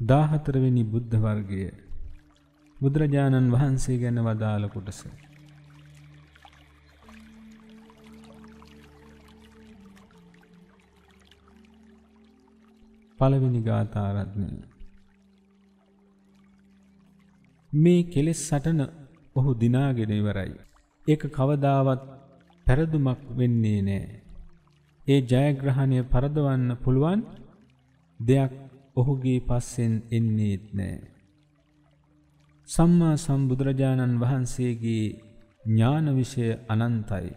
14 වෙනි බුද්ධ වර්ගය බුදුරජාණන් වහන්සේ ගැන වදාළ කොටස පළවෙනි ගාථාරත්නය මේ කෙලෙස් සටන ඔහු දිනාගෙන ඉවරයි. ඒක කවදාවත් පෙරදුමක් වෙන්නේ නෑ. ඒ ජයග්‍රහණය පරදවන්න පුළුවන් දෙයක් ඔහුගේ පස්සෙන් එන්නේත් නෑ. සම්මා සම්බුදුරජාණන් වහන්සේගේ ඥාන විෂය අනන්තයි.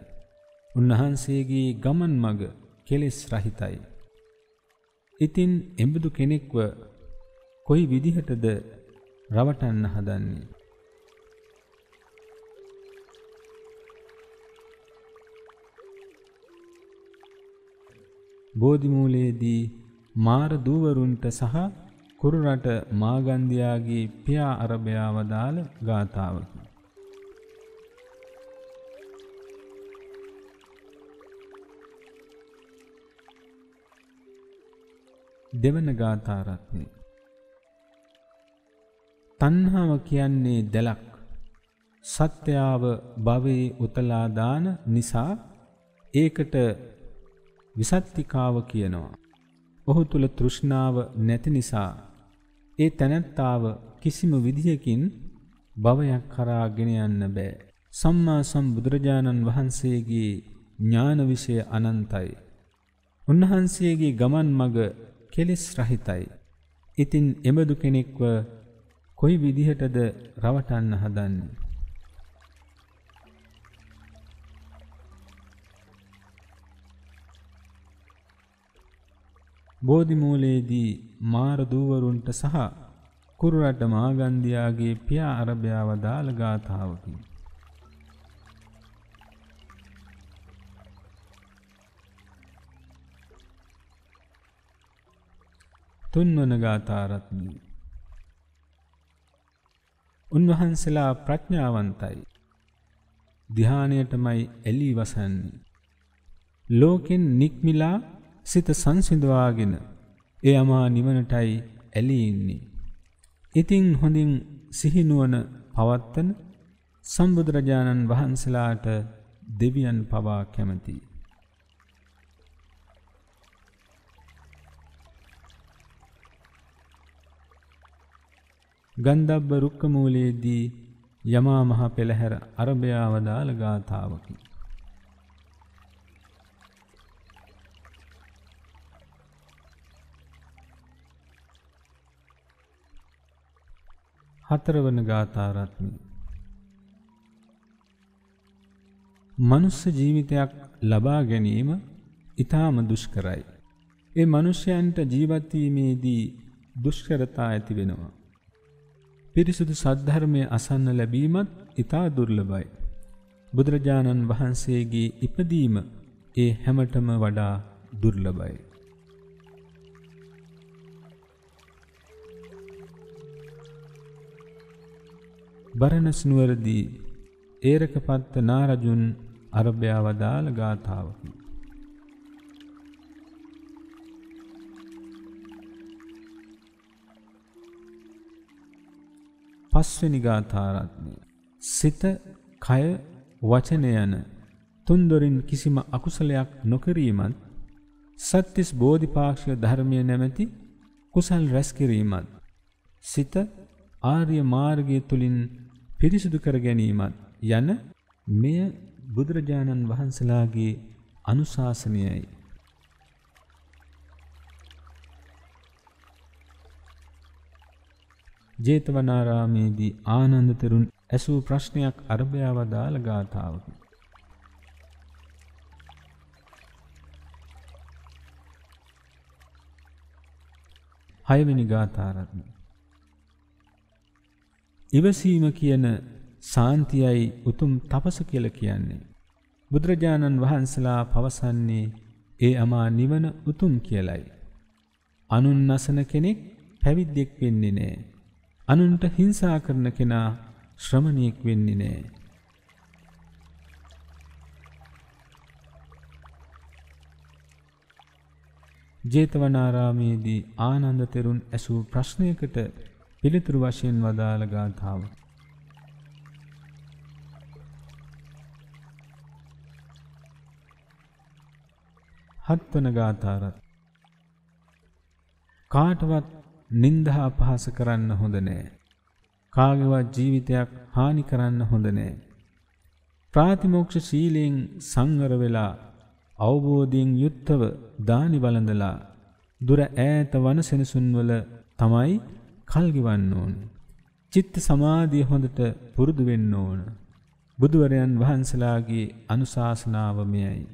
උන්වහන්සේගේ ගමන් මග කෙලෙස් රහිතයි. ඉතින් එබඳු කෙනෙක්ව කොයි විදිහටද රවටන්න හදන්නේ? බෝධිමූලයේදී මාර දූවරුන්ට සහ කුරුරට මාගන්ධයාගේ පියා අරබයා වදාළ ගාථාවකි. දෙවන ගාථාරත්නය තණ්හාව කියන්නේ දැලක් සත්‍යාව භවයේ උතලා දාන නිසා ඒකට විසත්තිකාව කියනවා. ඔහු තුල තෘෂ්ණාව නැති නිසා ඒ තැනැත්තාව කිසිම විදිහකින් භවයක් කරා ගෙන යන්න බෑ. සම්මා සම්බුදුරජාණන් වහන්සේගේ ඥාන විෂය අනන්තයි. උන්වහන්සේගේ ගමන් මඟ කෙලෙස් රහිතයි. ඉතින් එබඳු කෙනෙක්ව කොයි විදිහටද රවටන්න හදන්නේ? බෝධි මූලයේදී මාර දූවරුන්ට සහ කුරුරට මාගන්ධයාගේ පියා අරබයා වදාළ ගාථාවකි. තුන්වන ගාථාරත්නය උන්වහන්සේලා ප්‍රඥාවන්තයි. ධ්‍යානයටමයි එළී වසන්නේ. ලෝකෙන් නික්මිලා සිත සංසිඳවාගෙන ඒ අමා නිවනටයි ඇලී ඉන්නේ. ඉතින් හොඳින් සිහිනුවන පවත්තන සම්බුදුරජාණන් වහන්සේලාට දෙවියන් පවා කැමතියි. ගන්ධබ්බ රුක්ක මූලයේදී යමා මහ පෙළහැර අරබයා වදාළ ගාථාවකි. හතරවන ගාථාරත්නය මනුස්ස ජීවිතයක් ලබා ගැනීම ඊටාම දුෂ්කරයි. ඒ මිනිසයන්ට ජීවත් වීමේදී දුෂ්කරතා ඇති වෙනවා. පිරිසුදු සද්ධර්මයේ අසන්න ලැබීමත් ඊටා දුර්ලභයි. බුදුරජාණන් වහන්සේගේ ඉපදීම ඒ හැමතෙම වඩා දුර්ලභයි. බරණස් නුවරදී ඒරකපත්ත නාරජුන් අරබයා වදාළ ගාථාවකි. පස්වෙනි ගාථාරත්නය සිත කය වචන යන තුන්දොරින් කිසිම අකුසලයක් නොකිරීමත් සත්‍තිස් බෝධිපාක්ෂික ධර්මය නැමැති කුසල් රැස් කිරීමත් සිත ආර්ය මාර්ගය තුලින් පිරිසිදු කර ගැනීමත් යන මෙය බුදුරජාණන් වහන්සේලාගේ අනුශාසනයයි. ජේතවනාරාමේදී ආනන්ද තෙරුන් ඇසූ ප්‍රශ්නයක් අරබයා වදාළ ගාථාවකි. හයවෙනි ගාථාරත්නය ඉවසීම කියන සාන්තියයි උතුම් තපස කියලා කියන්නේ. බුදුරජාණන් වහන්සලා පවසන්නේ ඒ අමා නිවන උතුම් කියලයි. අනුන් නසන කෙනෙක් පැවිද්දෙක් වෙන්නේ නෑ. අනුන්ට හිංසා කරන කෙනා ශ්‍රමණයෙක් වෙන්නේ නෑ. ජේතවනාරාමේදී ආනන්ද තෙරුන් ඇසූ ප්‍රශ්නයකට පිළිතුරු වශයෙන් වදාළ ගාථාව. හත්වන ගාථාරත් කාටවත් නින්දා අපහාස කරන්න හොඳ නෑ. කාගේවත් ජීවිතයක් හානි කරන්න හොඳ නෑ. ප්‍රාතිමෝක්ෂ ශීලයෙන් සංවර වෙලා අවබෝධයෙන් යුක්තව දානි බලඳලා දුර ඈත වන සෙනසුන්වල තමයි කල් ගෙවන්න ඕන. චිත්ත සමාධිය හොඳට පුරුදු වෙන්න ඕන. බුදුවරයන් වහන්සලාගේ අනුශාසනාව මෙයයි.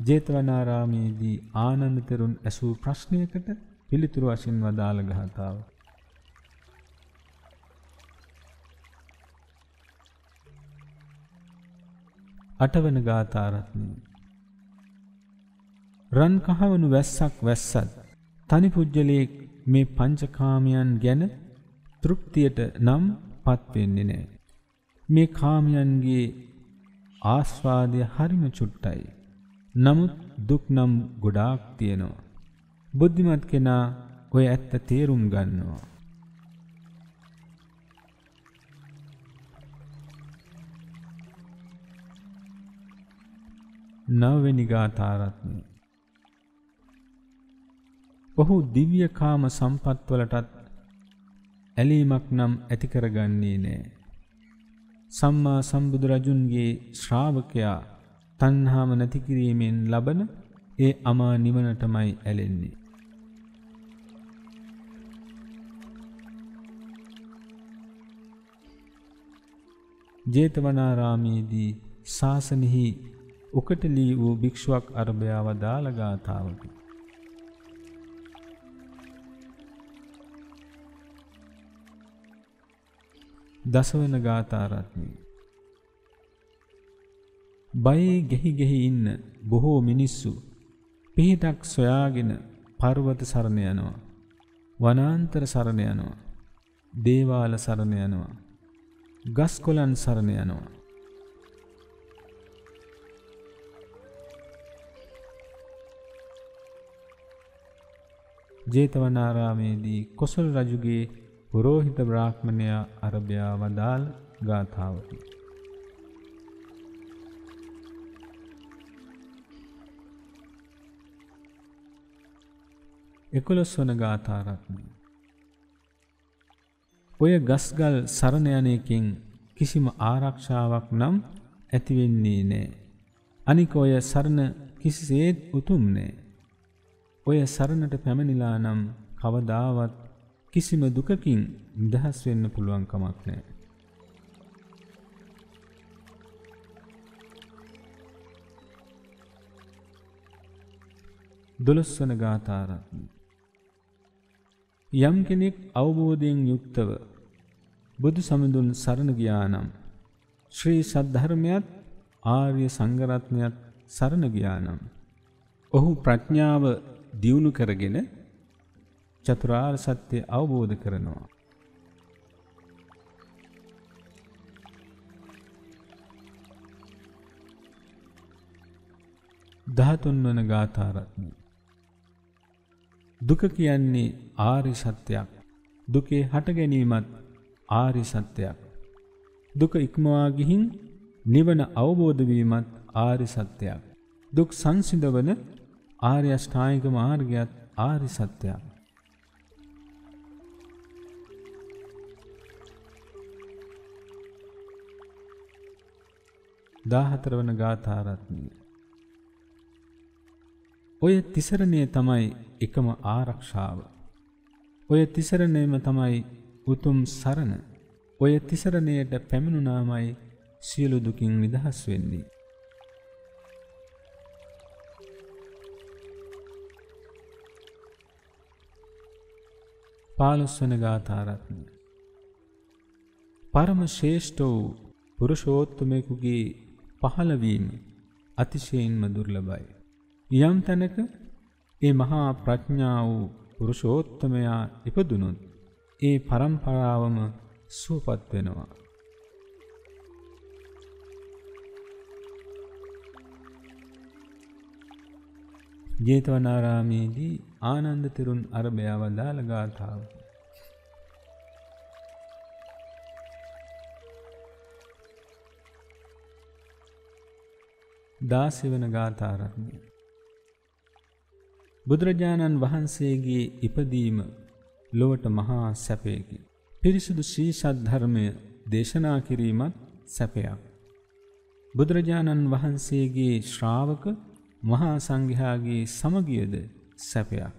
ජේතවනාරාමේදී ආනන්ද තෙරුන් ඇසූ ප්‍රශ්නයකට පිළිතුරු වශයෙන් වදාළ ගාථාව. අටවන ගාථාරත්නය. රන් කහවනු වැස්සක් වැස්සත් තනි පුජ්‍යලයෙක් මේ පංචකාමයන් ගැන තෘප්තියට නම් පත්වෙන්නේ නෑ. මේ කාමයන්ගේ ආස්වාදය හරිම චුට්ටයි. නමුත් දුක් නම් ගොඩාක් තියෙනවා. බුද්ධිමත් කෙනා ඔය ඇත්ත තේරුම් ගන්නවා. නවවෙනි ගාථාරත්නය. ඔහු දිව්‍ය කාම සම්පත්වලටත් ඇලීමක් නම් ඇති කරගන්නේ නෑ. සම්මා සම්බුදුරජුන්ගේ ශ්‍රාවකයා තණ්හාව නැති කිරීමෙන් ලබන ඒ අමා නිවනටමයි ඇලෙන්නේ. ජේතවනාරාමේදී ශාසනෙහි උකටලී වූ භික්ෂුවක් අරබයා වදාළ ගාථාවකි. දසවන ගාථාරත්නය. බයේ ගෙහි ගෙහි ඉන්න බොහෝ මිනිස්සු පිහිටක් සොයාගෙන පර්වත සරණ යනවා. වනාන්තර සරණ යනවා. දේවාල සරණ යනවා. ගස්කොලන් සරණ යනවා. ජේතවනාරාමේදී කොසල් රජුගේ පුරෝහිත බ්‍රාහ්මණයා අරබයා වදාල් ගාථාවකි. එකොළොස් වන ගාථාරත්නය. ඔය ගස්ගල් සරණ යන එකෙන් කිසිම ආරක්ෂාවක් නම් ඇතිවෙන්නේ නෑ. අනික ඔය සරණ කිසිසේත් උතුම් නෑ. ඔය සරණට පැමිණිලා නම් කවදාවත් කිසිම දුකකින් නිදහස් වෙන්න පුළුවන් කමක් නැහැ. දොළොස්වන ගාථාරත්න යම් කෙනෙක් අවබෝධයෙන් යුක්තව බුදු සමිඳුන් සරණ ගියා නම් ශ්‍රී සද්ධර්මයත් ආර්ය සංඝරත්නයත් සරණ ගියා නම් ඔහු ප්‍රඥාව දියුණු කරගෙන චතුරාර්ය සත්‍ය අවබෝධ කරනවා. දහතුන් වන ගාථාරත්නය. දුක කියන්නේ ආරි සත්‍යයක්. දුකේ හට ගැනීමත් ආරි සත්‍යයක්. දුක ඉක්මවා ගිහින් නිවන අවබෝධ වීමත් ආරි සත්‍යයක්. දුක් සංසිඳවන ආර්ය අෂ්ටාංගික මාර්ගයත් ආරි සත්‍යයක්. දාහතර වන ගාථාරත්නය. ඔය තිසරණය තමයි එකම ආරක්ෂාව. ඔය තිසරණයම තමයි උතුම් සරණ. ඔය තිසරණයට පැමිණුනාමයි සියලු දුකින් නිදහස් වෙන්නේ. පාලොස්වන ගාථාරත්නය. පරම ශේෂ්ඨ වූ පුරුෂෝත්තමයෙකුගේ පහළවීම අතිශයෙන්ම දුර්ලභයි. යම් තැනක ඒ මහා ප්‍රඥා වූ පුරුෂෝත්තමයා ඉපදුනොත් ඒ පරම්පරාවම සූපත් වෙනවා. ජේතවනාරාමේදී ආනන්ද තෙරුන් අරබයා වදාළ ගාථාව දාසවන ගාථාරත්නය. බුදුරජාණන් වහන්සේගේ ඉපදීම ලොවට මහා සැපයකි. පිරිසුදු ශ්‍රී සද්ධර්මය දේශනා කිරීමත් සැපයක්. බුදුරජාණන් වහන්සේගේ ශ්‍රාවක මහා සංඝයාගේ සමගියද සැපයක්.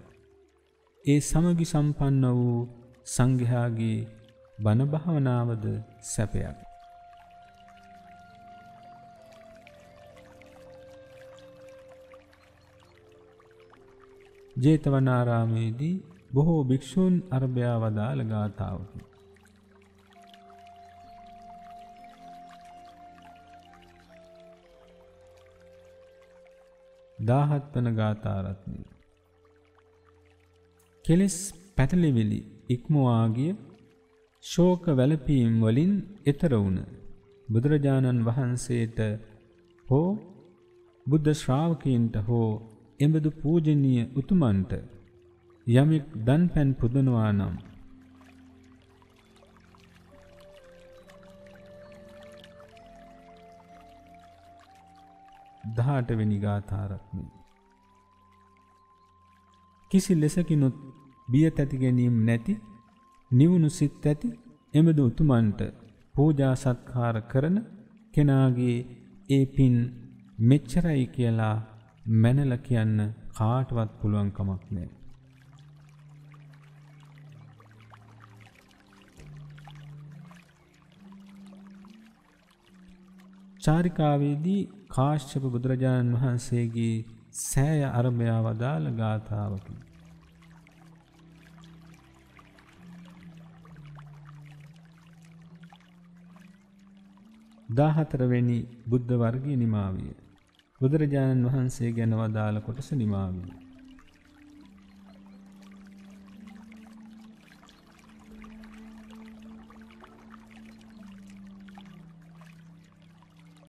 ඒ සමගි සම්පන්න වූ සංඝයාගේ බණ භාවනාවද සැපයක්. ජේතවනාරාමේදී බොහෝ භික්‍ෂූන් අරභයා වදාළ ගාථාවකි. දාහත් වන ගාථාරත්නය. කෙලෙස් පැටලිවිලි ඉක්මවාගිය ශෝක වැලපීම් වලින් එතර වුණ බුදුරජාණන් වහන්සේට හෝ බුද්ධ ශ්‍රාවකීන්ට හෝ එබඳු පූජනීය උතුමන්ට යමෙක් දන් පැන් පුදනවා නම් දහටවෙනි ගාථාරත්නය. කිසි ලෙසකිනුත් බිය තැති ගැනීම නැති නිවුණු සිත් ඇති එමදු උතුමන්ට පූජා සත්කාර කරන කෙනාගේ ඒ පින් මෙච්චරයි කියලා මැනල කියන්න කාටවත් පුළුවන් කමක් නෑ. චාරිකාවේදී කාශ්‍යප බුදුරජාණන් වහන්සේගේ සෑය අරභයා වදාළ ගාථාවකි. දාහතරවෙනි බුද්ධ වර්ගය නිමාවිය. බුදුරජාණන් වහන්සේ ගැන වදාළ කොටස නිමාවිය.